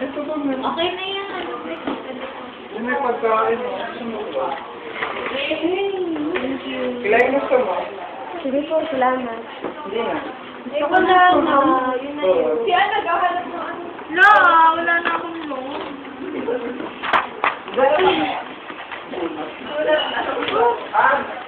Dito ba meron? Okay na yan. Yan may pagkain. Thank you. Kailangan gusto mo? Sige po, salamat. Hindi na. Gusto ko na. Yun na yun. Si Ana, gahanap mo. Ano? No, wala na akong loan. Wala na. Wala na.